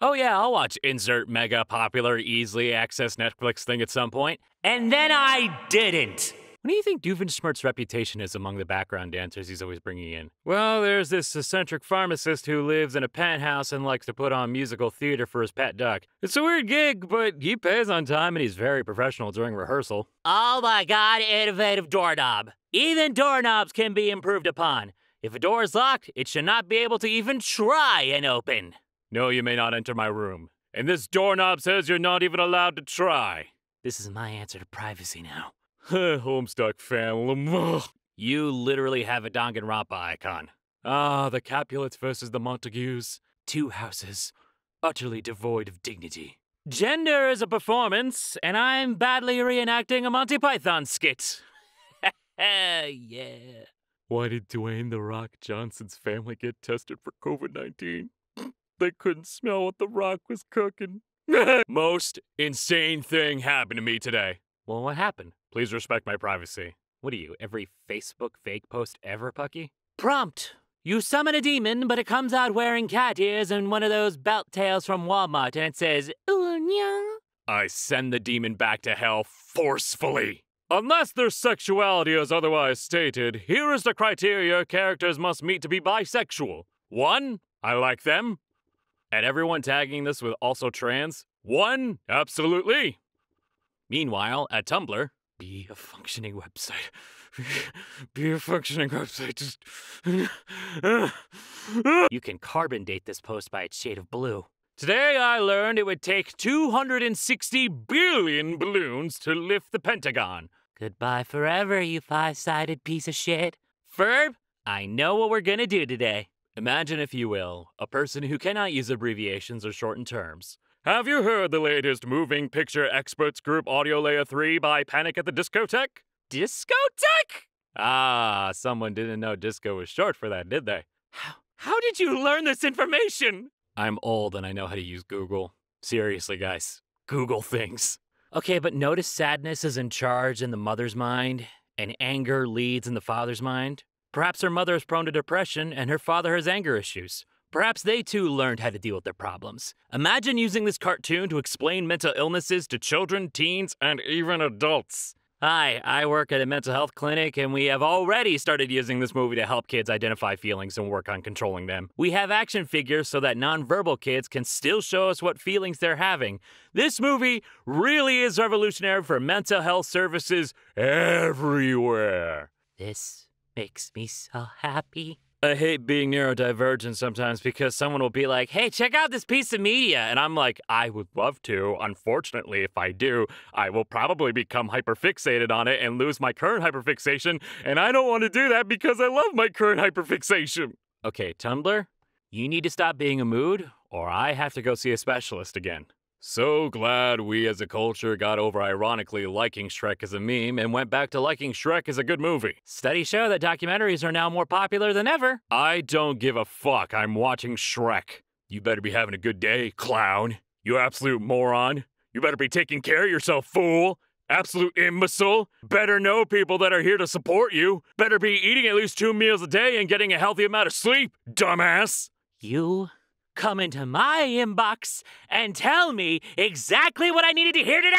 Oh, yeah, I'll watch insert mega popular, easily access Netflix thing at some point. And then I didn't. What do you think Doofenshmirtz's reputation is among the background dancers he's always bringing in? Well, there's this eccentric pharmacist who lives in a penthouse and likes to put on musical theater for his pet duck. It's a weird gig, but he pays on time and he's very professional during rehearsal. Oh my god, innovative doorknob. Even doorknobs can be improved upon. If a door is locked, it should not be able to even try and open. No, you may not enter my room. And this doorknob says you're not even allowed to try. This is my answer to privacy now. Homestuck family. You literally have a Danganronpa icon. Ah, the Capulets versus the Montagues. Two houses, utterly devoid of dignity. Gender is a performance, and I'm badly reenacting a Monty Python skit. yeah. Why did Dwayne The Rock Johnson's family get tested for COVID 19? They couldn't smell what The Rock was cooking. Most insane thing happened to me today. Well, what happened? Please respect my privacy. What are you, every Facebook fake post ever, Pucky? Prompt. You summon a demon, but it comes out wearing cat ears and one of those belt tails from Walmart, and it says, Ooh, I send the demon back to hell forcefully. Unless their sexuality is otherwise stated, here is the criteria characters must meet to be bisexual. One, I like them. And everyone tagging this with also trans? One, absolutely. Meanwhile, at Tumblr, be a functioning website. Be a functioning website. Just. you can carbon date this post by its shade of blue. Today I learned it would take 260 billion balloons to lift the Pentagon. Goodbye forever, you five sided piece of shit. Ferb, I know what we're gonna do today. Imagine, if you will, a person who cannot use abbreviations or shortened terms. Have you heard the latest moving picture experts group Audio Layer 3 by Panic at the Discotheque? Discotheque? Ah, someone didn't know disco was short for that, did they? How, how did you learn this information? I'm old and I know how to use Google. Seriously, guys, Google things. Okay, but notice sadness is in charge in the mother's mind, and anger leads in the father's mind. Perhaps her mother is prone to depression and her father has anger issues. Perhaps they too learned how to deal with their problems. Imagine using this cartoon to explain mental illnesses to children, teens, and even adults. Hi, I work at a mental health clinic, and we have already started using this movie to help kids identify feelings and work on controlling them. We have action figures so that nonverbal kids can still show us what feelings they're having. This movie really is revolutionary for mental health services everywhere. This makes me so happy. I hate being neurodivergent sometimes because someone will be like, hey, check out this piece of media. And I'm like, I would love to. Unfortunately, if I do, I will probably become hyperfixated on it and lose my current hyperfixation. And I don't want to do that because I love my current hyperfixation. Okay, Tumblr, you need to stop being a mood, or I have to go see a specialist again. So glad we as a culture got over ironically liking Shrek as a meme and went back to liking Shrek as a good movie. Studies show that documentaries are now more popular than ever. I don't give a fuck. I'm watching Shrek. You better be having a good day, clown. You absolute moron. You better be taking care of yourself, fool. Absolute imbecile. Better know people that are here to support you. Better be eating at least two meals a day and getting a healthy amount of sleep, dumbass. You come into my inbox and tell me exactly what I needed to hear today?